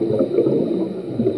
どうも。